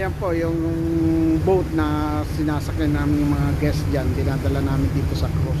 Ayan po yung boat na sinasakyan namin yung mga guests dyan. Dinadala namin dito sa cruise.